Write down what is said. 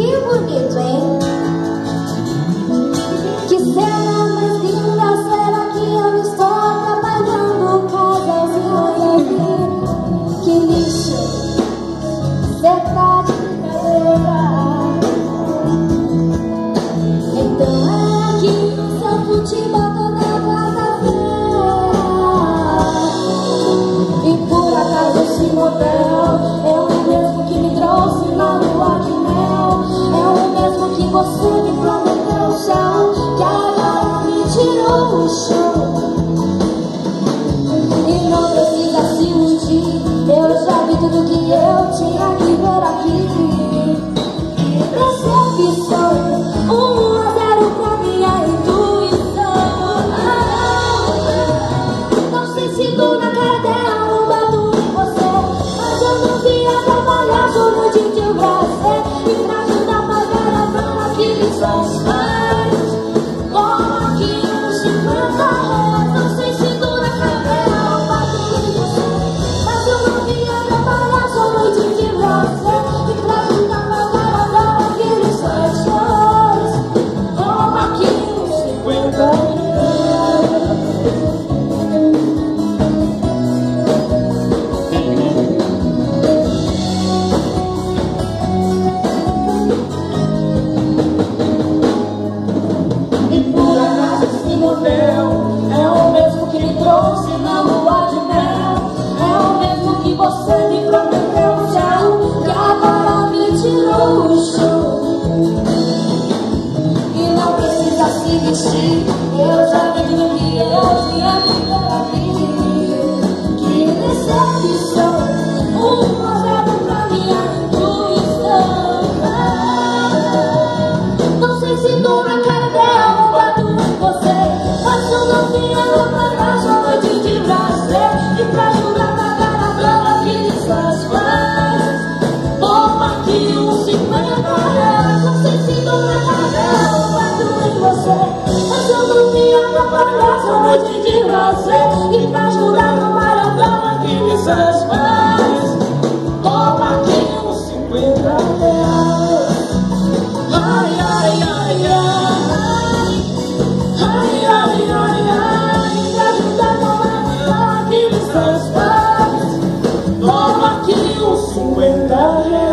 Que bonito, hein? Que será, mais será que eu estou atrapalhando casas e olhos? Que lixo, verdade de cadeira. Tirou Você me prometeu céu Que e agora me tirou o chão. E não precisa se vestir, eu já love.